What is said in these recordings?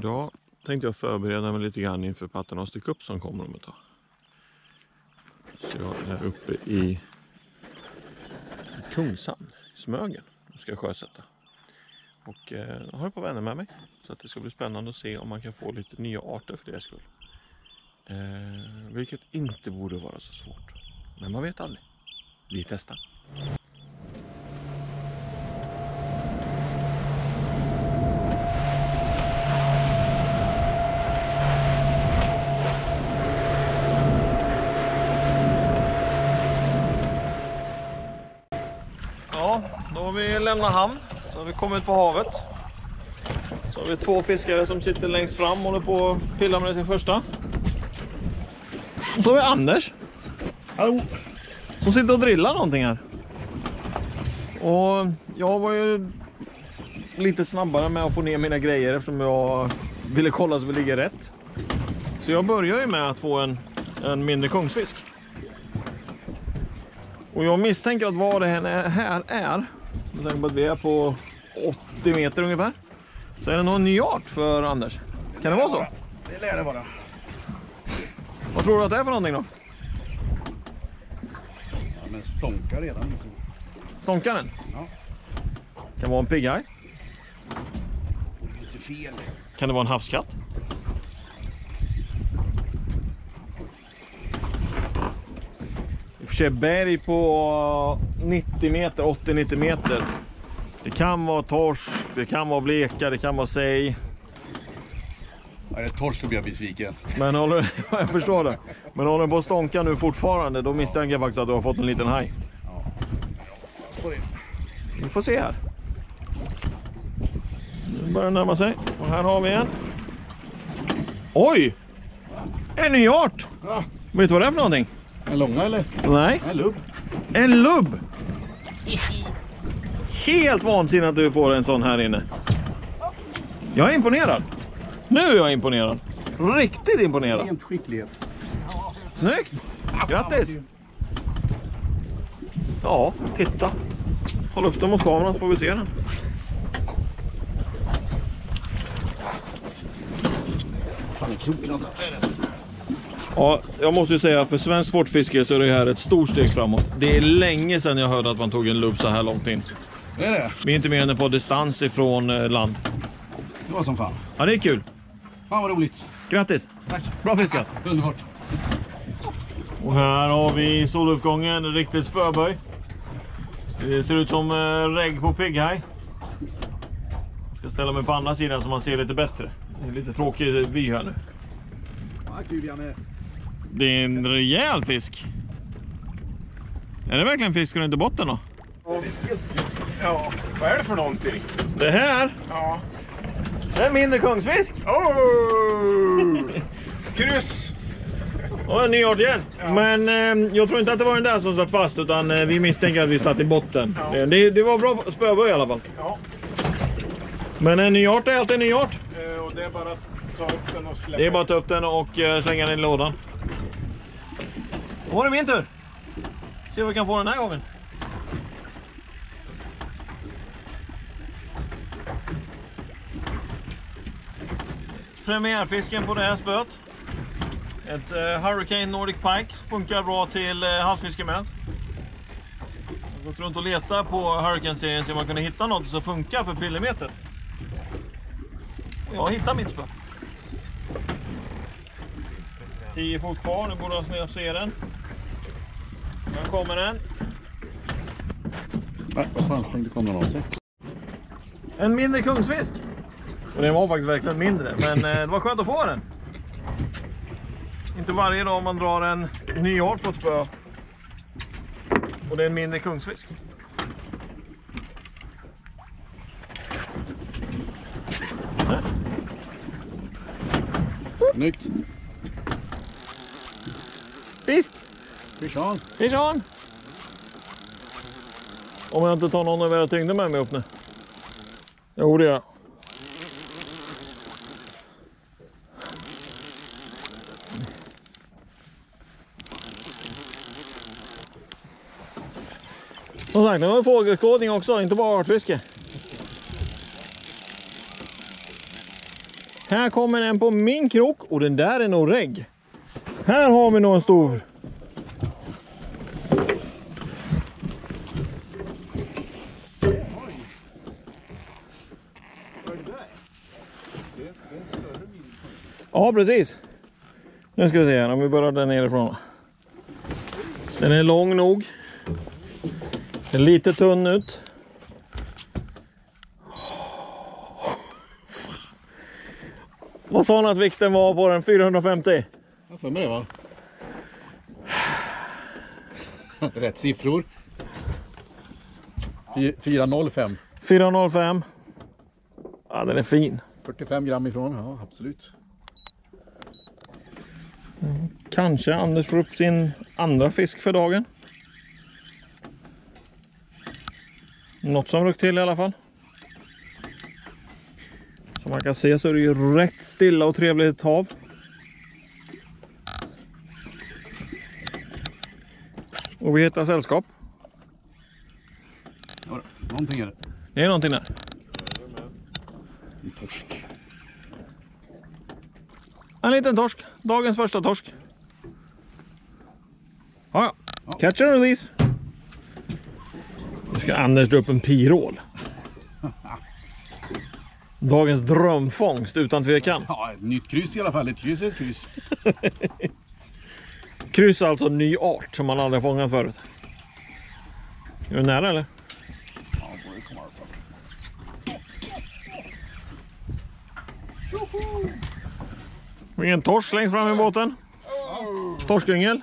Idag tänkte jag förbereda mig lite grann inför Paternoster Cup som kommer om ett tag. Så jag är uppe i Kungshamn, Smögen, och ska sjösätta. Och eh, jag har ett par vänner med mig. Så att det ska bli spännande att se om man kan få lite nya arter för deras skull. Eh, vilket inte borde vara så svårt. Men man vet aldrig. Vi testar. Ja, då har vi lämnat hamn. Så har vi kommit på havet. Så har vi två fiskare som sitter längst fram och håller på och pillar med sin första. Och så har vi Anders. Hallå. Som sitter och drillar någonting här. Och jag var ju lite snabbare med att få ner mina grejer eftersom jag ville kolla så vi ligger rätt. Så jag börjar ju med att få en, en mindre kungsfisk. Och jag misstänker att vad det här är, med tanke på att vi är på 80 meter ungefär, så är det nog en ny art för Anders. Kan det vara så? Det lär det vara. Vad tror du att det är för någonting då? Ja, men stånkar redan liksom. Stånkaren? Ja. Kan det vara en pigghaj? Lite fel. Kan det vara en havskatt? Sig berg på 90 meter, 80-90 meter. Det kan vara torsk, det kan vara bleka, det kan vara sej. Är det torsk då blir jag besviken. Men håller, jag förstår det. Men håller den på att stånka nu fortfarande, då misstänker jag faktiskt att du har fått en liten haj. Vi får se här. Nu börjar närma sig. Och här har vi en. Oj! En ny art! Vet du vad det är för någonting? En långa eller? Nej, En lubb. en lubb! Helt vansinnigt att du får en sån här inne. Jag är imponerad. Nu är jag imponerad. Riktigt imponerad. Rent skicklighet. Snyggt! Grattis! Ja, titta. Håll upp den mot kameran så får vi se den. Fan, är kroken Ja, jag måste ju säga för svensk sportfiske så är det här ett stort steg framåt. Det är länge sedan jag hörde att man tog en lubb så här långt in. Det är det. Vi är inte mer än på distans ifrån eh, land. Det var som fan. Ja, det är kul. Fan vad roligt. Grattis! Tack. Bra fiskat! Underbart. Och här har vi soluppgången, riktigt spöböj. Det ser ut som eh, regg på pigghaj. Jag ska ställa mig på andra sidan så man ser lite bättre. Det är lite tråkig vy här nu. Vad kul Janne. Det är en rejäl fisk. Är det verkligen fisk och inte botten då? Ja, vad är det för någonting? Det här, Ja. det är en mindre kungsfisk. Oh! Kryss! Och en ny igen. Men eh, jag tror inte att det var den där som satt fast utan eh, vi misstänker att vi satt i botten. Ja. Eh, Det, det var bra spöböj i alla fall. Ja, Men en ny art är alltid en ny art. eh, och det är bara att ta upp den och släppa. Det är bara att ta upp den och eh, slänga den i lådan. Då var det min tur. Se vad vi kan få den här gången. Premiärfisken på det här spöet. Ett eh, Hurricane Nordic Pike. Funkar bra till eh, havsfiskemän. Jag har gått runt och letat på Hurricane-serien så man kunde hitta något som funkar för pillermeter. Och jag hittar mitt spö. 10 fot kvar, nu borde jag se den. Kommer den. Nej, vad fan stängde kameran av sig? En mindre kungsfisk. Och den var faktiskt verkligen mindre, men eh, det var skönt att få den. Inte varje dag man drar en ny art på ett spö. Och det är en mindre kungsfisk. Snyggt. Fisk! Fish on. Fish on! Om jag inte tar någon av era tyngder med mig upp nu. Jo, det gör jag. Som sagt, nu har vi fågelskådning också, inte bara artfiske. Här kommer en på min krok och den där är nog regg. Här har vi nog en stor. Ja, precis. Nu ska vi se om vi börjar där nerifrån. Den är lång nog. Ser lite tunn ut. Vad sa han att vikten var på den? 450? Jag med det va? Rätt siffror. Fy- 405. 405. Ja, den är fin. 45 gram ifrån, ja absolut. Kanske Anders får upp sin andra fisk för dagen. Något som ryckt till i alla fall. Som man kan se så är det ju rätt stilla och trevligt hav. Och vi hittar sällskap. Ja, någonting är det. Det är någonting där. En torsk. En liten torsk. Dagens första torsk. Ja, ja. Catch and release. Nu ska Anders dra upp en pirål. Dagens drömfångst utan tvekan. Ja, ett nytt kryss i alla fall. Ett kryss är ett kryss. Kryss är alltså en ny art som man aldrig fångat förut. Är du nära eller? Ja, borde komma upp. Och en torsk längst fram i båten. Torskyngel.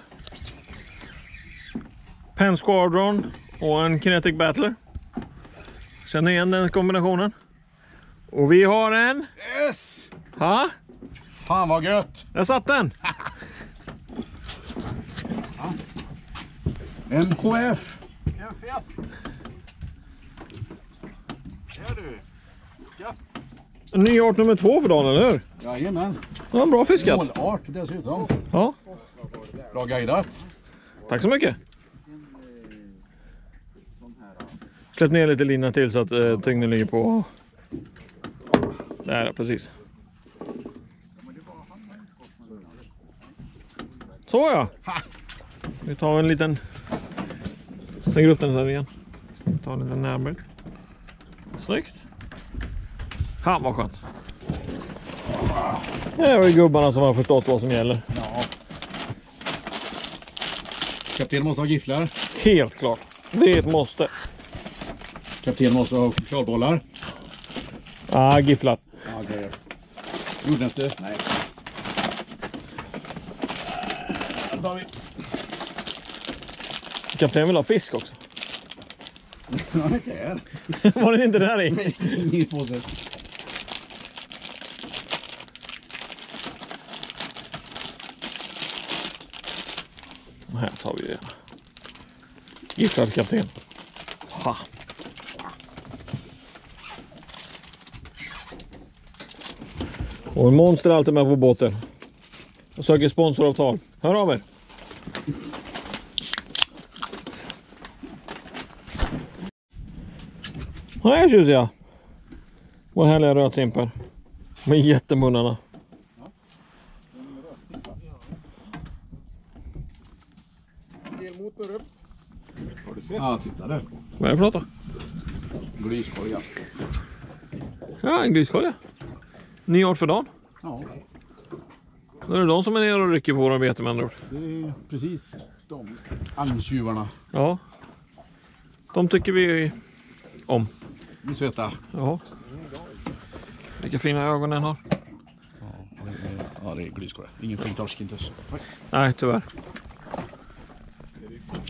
Penn Squadron och en Kinetic Battler. Känner igen den kombinationen. Och vi har en... Yes! Ha? Fan vad gött! Där satt den! MKF. En fest! Ja du. Ny art nummer två för dagen, eller hur? Jajamän. Ja, bra fiskat. Målart dessutom. Ja, Bra guidat. tack så mycket. Släpp ner lite lina till så att eh, tyngden ligger på... Där, precis. Så ja! Vi tar en liten... Lägger upp den där igen. Ta en liten närbild. Snyggt! Ha, vad skönt. Det var ju gubbarna som har förstått vad som gäller. Ja. Kapten måste ha gifflar. Helt klart. Det är ett måste. Kapten måste ha chokladbollar. Ah, gifflar. Ja, grejer. Jordnötter? Nej. Här tar vi. Kapten vill ha fisk också. Ja, det är. Var det inte där i? Ingen påse. Här tar vi det. Gifflad kapten. Ha. Och en monster är alltid med på båten. Och söker sponsoravtal. Hör av er. Här tjusiga. Vår härliga rödsimper. Med jättemunnarna. Elmotor upp. Har du sett? Ja, titta där. Vad är det för något då? Glyskolja. Ja, en griskolja. Ny art för dagen. Ja, Då är det de som är nere och rycker på våra bete med andra ord. det är precis de agntjuvarna. Ja. De tycker vi om. De är söta. Ja. Vilka fina ögon den har. Ja, det är glyskolja. Ingen skäggtorsk inte. Nej, tyvärr.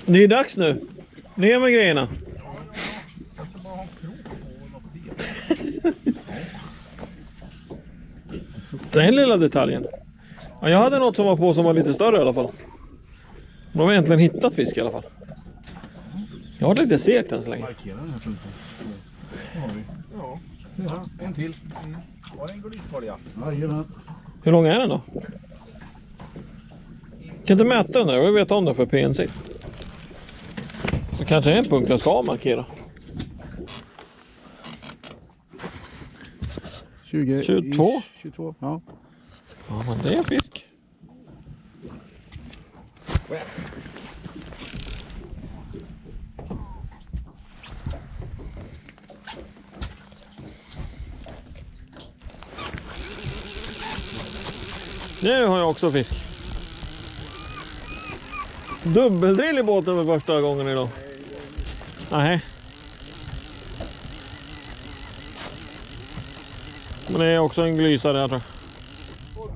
Det är dags nu. Ner med grejerna. Den lilla detaljen. Ja, jag hade något som var på som var lite större i alla fall. De har äntligen hittat fisk i alla fall. Jag har varit lite segt än så länge. Markera den här punkten. Ja. Ja, en till. Var det en glyskolja? Jajamän. Hur lång är den då? Kan inte mäta den där, jag vill veta om den för PNC. Så kanske är en punkt jag ska markera. 20, 22? 22, ja. Ja, men det är fisk. Nu har jag också fisk. Dubbeldrill i båten för första gången idag. Nej. Men det är också en glysare här tror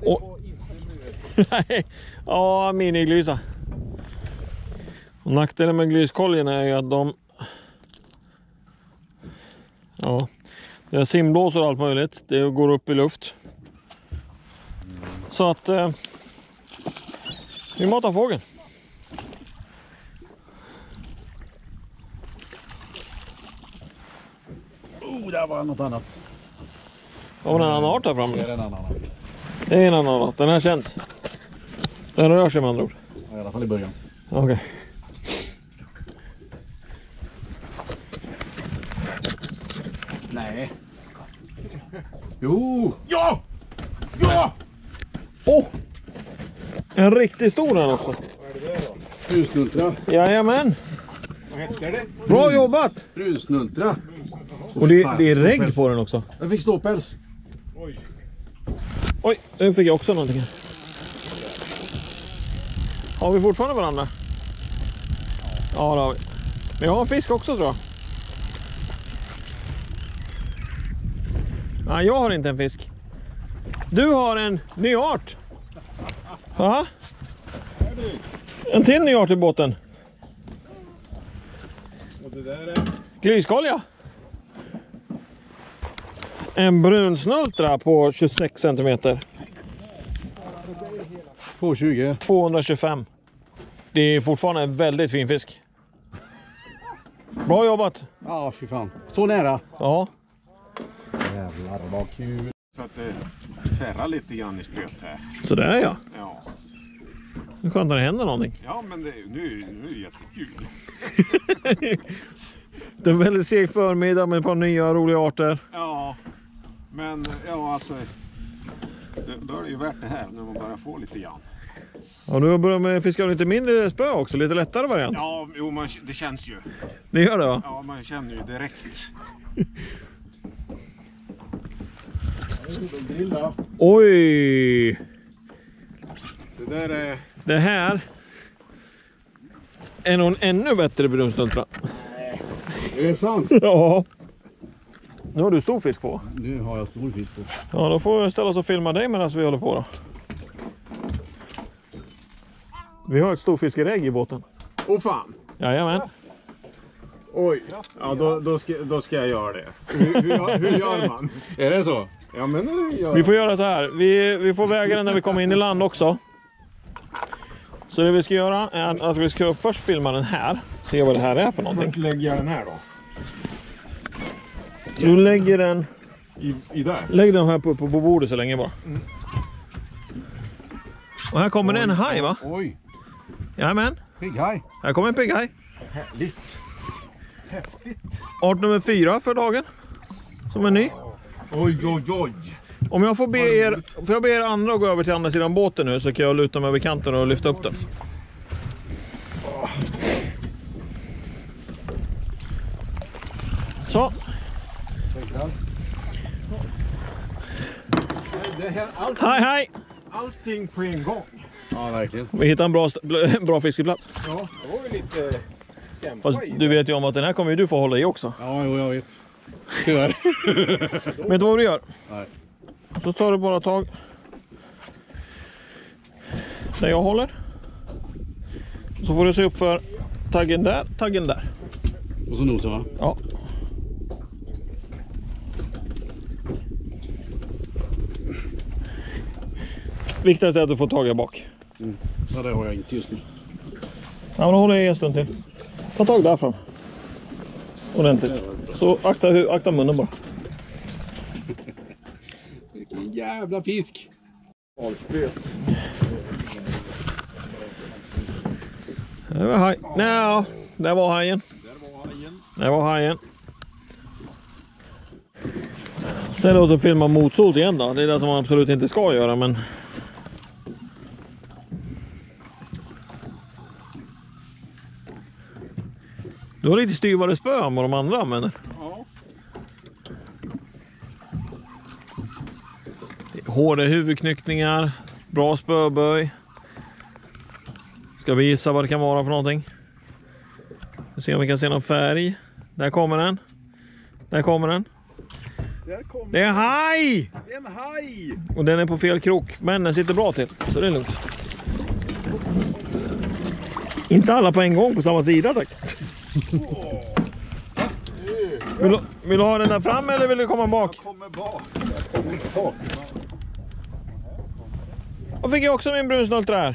jag. Och- Nej, ja miniglysa. Och nackdelen med glyskoljorna är ju att de... Ja, det är simblåsor och allt möjligt. Det går upp i luft. Så att... Eh, vi matar fågeln. Oh, där var något annat. Har en annan art här framme? Det är en annan. Det är en annan art. Den här känns. Den rör sig med andra ord. I alla fall i början. Okej. Nej. Jo! Ja! Ja! Åh! En riktigt stor den också. Brusnultra. Jajamän. Vad hette det? Bra jobbat! Brusnultra. Och det, det är regg på den också. Jag fick ståpäls. Oj. Oj, nu fick jag också någonting. Har vi fortfarande varandra? Ja, det har vi. Men jag har en fisk också tror jag. Nej, jag har inte en fisk. Du har en ny art. Ja. En till ny art i båten. Och det där är... Glyskolja. En brunsnultra på 26 centimeter. 220. 225. Det är fortfarande en väldigt fin fisk. Bra jobbat. Ja, fy fan. Så nära. Ja. Jävlar vad kul. Så att det färrar lite grann i spöet här. Så där ja. Ja. Det är skönt när det händer någonting. Ja, men det, nu, nu är det jättekul. Det är en väldigt seg förmiddag med ett par nya roliga arter. Ja, men ja alltså. det- Då är det ju värt det här när man börjar få lite grann. Och du har börjat med fiska lite mindre spö också, lite lättare variant. Ja, jo, man, det känns ju. Det gör det va? Ja, man känner ju direkt. Oj! Det där är... Det här är nog en ännu bättre brunsnultra. Det är sant. Ja. Nu har du stor fisk på. Nu har jag stor fisk på. Ja, då får vi ställa oss och filma dig medan vi håller på då. Vi har ett storfiskerägg i båten. Åh fan! Jajamän. Oj! Ja, då, då, ska, då ska jag göra det. Hur, hur, hur gör man? Är det så? Ja, men nu gör Vi får göra så här. Vi, vi får väga den när vi kommer in i land också. Så det vi ska göra är att vi ska först filma den här. Se vad det här är för någonting. Lägger jag den här då? Du lägger den, I, i där? lägg den här på, på, på bordet så länge bara. Och här kommer det en haj va? Oj. Jajamän. Pigghaj. Här kommer en pigghaj. Härligt! Häftigt! Art nummer fyra för dagen. Som är ny. Oj, oj, oj! Om jag får be er, får jag be er andra att gå över till andra sidan båten nu så kan jag luta mig över kanten och lyfta upp den. Så, Det här, allt, hej hej! allting på en gång. Ja, verkligen. Vi hittar en bra, bra fiskeplats. Ja, det var ju lite kämpa Fast i. du vet ju om att den här kommer ju du få hålla i också. Ja, jo, jag vet. Tyvärr. Vet du vad du gör? Nej. Så tar du bara tag där jag håller. Så får du se upp för taggen där, taggen där. Och så nosen va? Ja. Viktigast är att du får tag i bak. Ja, det har jag inte just nu. Ja, men håll i en stund till. Ta tag där fram. Ordentligt. Så akta, akta munnen bara. Vilken jävla fisk! Det var haj. Nja, där var hajen. Där var hajen. Där var hajen. Oss och filma motsols igen då. Det är det som man absolut inte ska göra men... Du har lite styvare spö än vad de andra använder. Ja. Hårda huvudknyckningar, bra spöböj. Ska vi gissa vad det kan vara för någonting? Vi se om vi kan se någon färg. Där kommer den. Där kommer den. Kommer Det är en haj! en haj! Och den är på fel krok. Men den sitter bra till. Så det är lugnt. Inte alla på en gång på samma sida tack. Vill du, vill du ha den där fram eller vill du komma bak? Kommer bak. Jag kommer bak. Och fick jag också min brunsnultra här.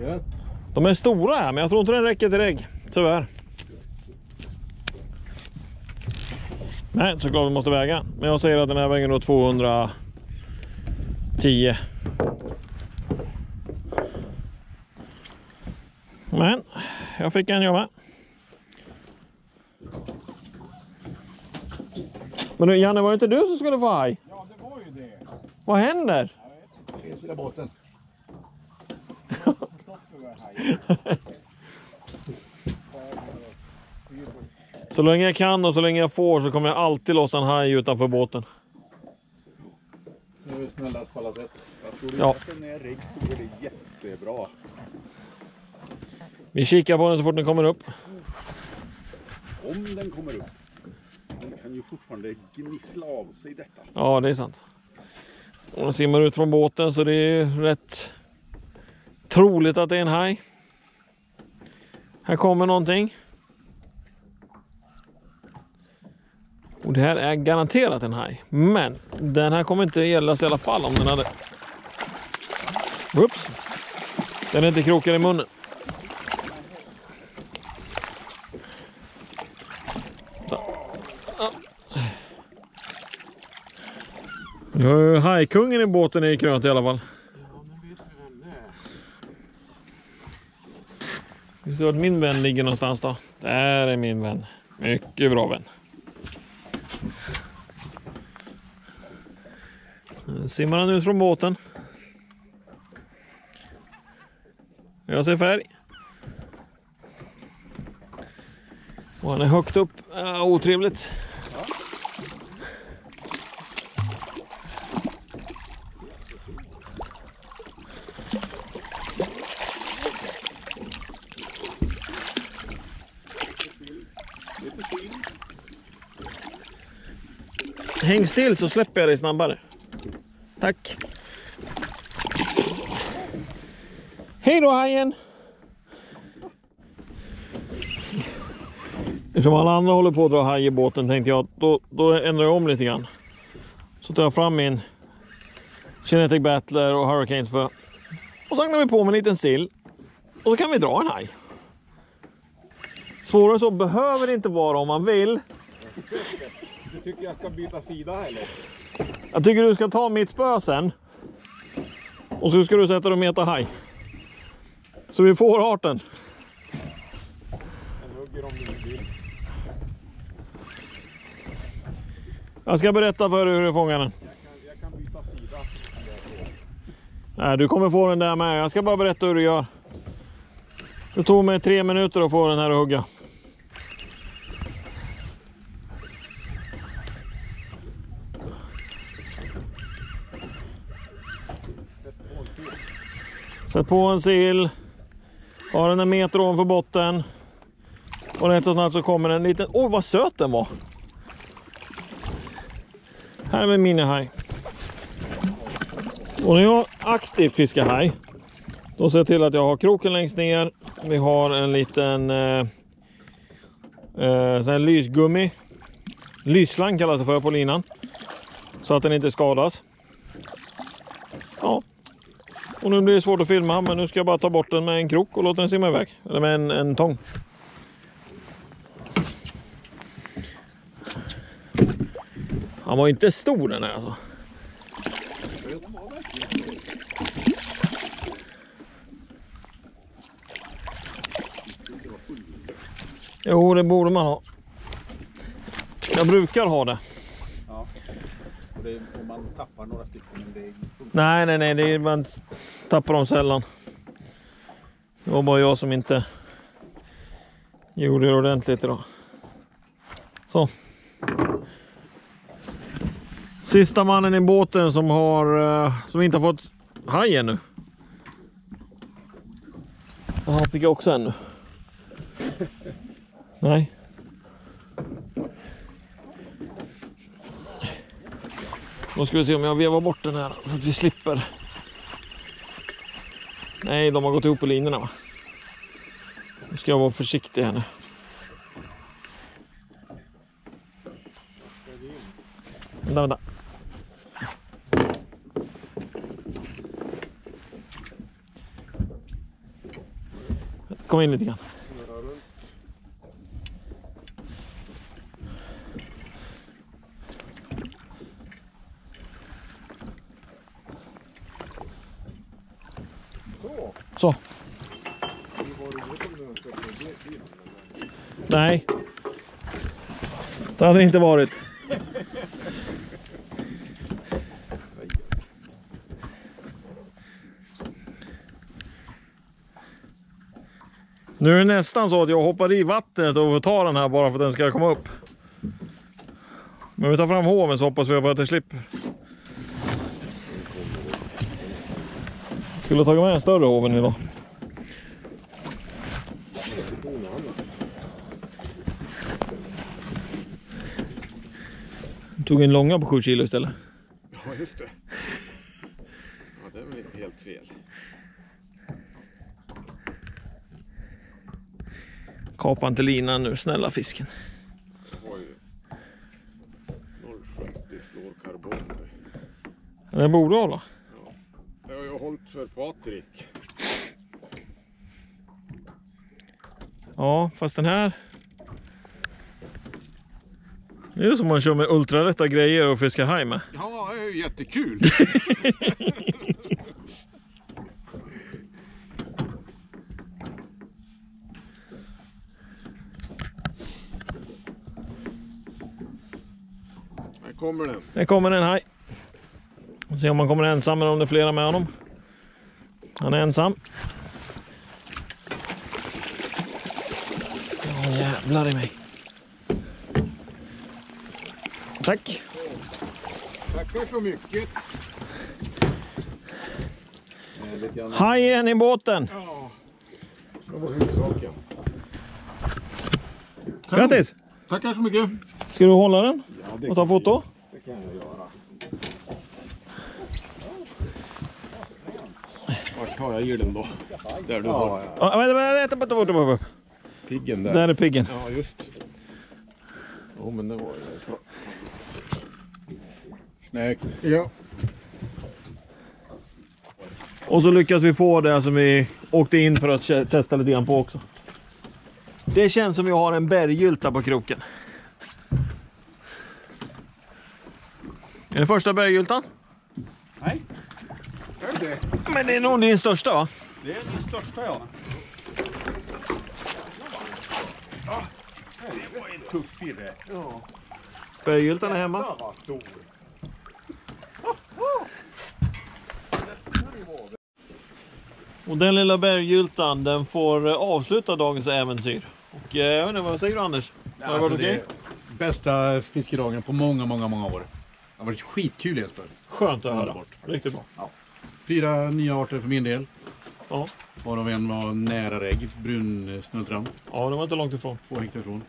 Gött. De är stora här men jag tror inte den räcker till ägg. Tyvärr. Nej, såklart vi måste väga. Men jag säger att den här väger nog 210. Men jag fick en jag med. Men du, Janne, var det inte du som skulle få haj? Ja, det var ju det. Vad händer? Fel sida båten. Så länge jag kan och så länge jag får så kommer jag alltid lossa en haj utanför båten. Nu är vi snällast på alla sätt. Jag tror Ja. att den är rigg så går det jättebra. Vi kikar på den så fort den kommer upp. Om den kommer upp. Den kan ju fortfarande gnissla av sig detta. Ja, det är sant. Och den simmar ut från båten så det är rätt troligt att det är en haj. Här kommer någonting. Och det här är garanterat en haj. Men den här kommer inte gällas i alla fall om den hade... Oops. Den är inte krokad i munnen. Eh, du har ju hajkungen i båten i krönt i alla fall. Ja, nu vet vi vem det är? Vi ser vart min vän ligger någonstans då. Där är min vän. Mycket bra vän. Nu simmar han ut från båten. Jag ser färg. Och han är högt upp. Äh, otrevligt. Häng still så släpper jag dig snabbare. Tack. Hej då hajen! Eftersom alla andra håller på att dra haj i båten tänkte jag att då, då ändrar jag om lite grann. Så tar jag fram min Genetic Battler och Hurricanes på. Och så agnar vi på med en liten sill. Och så kan vi dra en haj. Svårare så behöver det inte vara om man vill. Du tycker jag ska byta sida eller? Jag tycker du ska ta mitt spö sen. Och så ska du sätta dig och meta haj. Så vi får arten. Jag hugger om du vill. Jag ska berätta för dig hur du fångar den. Jag kan, jag kan byta sida. Nej, du kommer få den där med. Jag ska bara berätta hur du gör. Det tog mig tre minuter att få den här att hugga. Sätt på en sill. Har den en meter ovanför botten. Och rätt så snabbt så kommer en liten... Åh, vad söt den var! Här är min minihaj. Och när jag aktivt fiskar haj, då ser jag till att jag har kroken längst ner. Vi har en liten eh, eh, sån här lysgummi. Lysslang kallas det för på linan. Så att den inte skadas. Och nu blir det svårt att filma men nu ska jag bara ta bort den med en krok och låta den simma iväg. Eller med en, en tång. Han var inte stor den här alltså. Jo, det borde man ha. Jag brukar ha det det om man tappar några stycken. Men det. Nej, nej, nej, det är, man tappar dem sällan. Det var bara jag som inte gjorde det ordentligt idag. Så. Sista mannen i båten som har eh, som inte har fått haj ännu. Och han fick jag också ännu. Nej. Då ska vi se om jag vevar bort den här så att vi slipper. Nej, de har gått ihop på linorna va? Nu ska jag vara försiktig här nu. Vänta, vänta. Kom in lite grann. Nej. Det hade det inte varit. Nu är det nästan så att jag hoppar i vattnet och tar den här bara för att den ska komma upp. Men vi tar fram hoven så hoppas vi på att det slipper. Skulle ha tagit med en större hoven idag. Tog en långa på 7 kilo istället. Ja, just det. Ja, det är väl inte helt fel. Kapa inte linan nu, snälla fisken. Jag har ju 0,70 fluorkarbon. Den borde hålla. Det har jag hållit för Patrik. Ja, fast den här... Det är som man kör med ultralätta grejer och fiskar haj med. Ja, det är ju jättekul. Här kommer den. Där kommer en haj. Vi se om han kommer ensam eller om det är flera med honom. Han är ensam. Ja jävlar i mig. Tack. Tackar så mycket. Hajen i båten. Ja, det var huvudsaken. Grattis! Tackar så mycket. Ska du hålla den Ja, och ta foto? Det kan jag göra. Vart tar jag i den då? Där du har Ja, vänta, vänta, vänta, vänta, vänta. piggen där. Där är piggen. Ja, just. Jo, men det var ju. Snyggt. Ja. Och så lyckas vi få det som vi åkte in för att testa lite grann på också. Det känns som vi har en berggylta på kroken. Är det första berggyltan? Nej, det? Men det är nog din största va? Det är den största ja. Det var en tuff firre. Berggyltan är hemma. vad stor. Och den lilla berggyltan den får eh, avsluta dagens äventyr. Och eh, jag inte, vad säger du Anders? Har det varit Alltså, okej? bästa fiskedagen på många, många, många år. Det har varit skitkul Jesper. Skönt att höra. Underbart. Riktigt bra. Fyra nya arter för min del. Ja. Varav en var nära regg, brunsnuddran. ja, det var inte långt ifrån. Två hektar ifrån.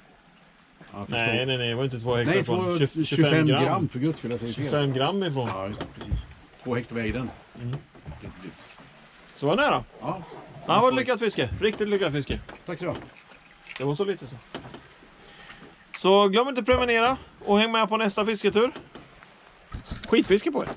Ja, Nej, nej, nej, det var inte två hektar Nej, ifrån. två, 20 25, gram. för guds skull. Jag säger fel. 25 gram ifrån. Ja, precis. Två hektar vägde den. Mm. Så var det nära. Ja, Ja, var lyckat fiske. Riktigt lyckat fiske. tack så du. Det var så lite så. Så glöm inte prenumerera och häng med på nästa fisketur. Skitfiske på er!